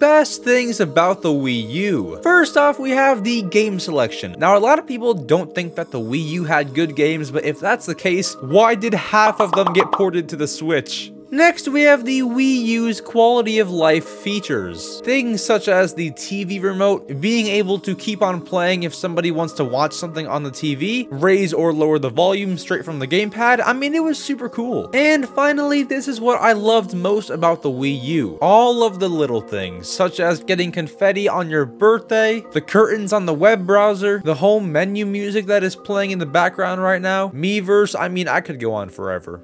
best things about the Wii U. First off, we have the game selection. Now, a lot of people don't think that the Wii U had good games, but if that's the case, why did half of them get ported to the Switch? Next, we have the Wii U's quality of life features. Things such as the TV remote, being able to keep on playing if somebody wants to watch something on the TV, raise or lower the volume straight from the gamepad. I mean, it was super cool. And finally, this is what I loved most about the Wii U. All of the little things, such as getting confetti on your birthday, the curtains on the web browser, the home menu music that is playing in the background right now, Miiverse, I mean, I could go on forever.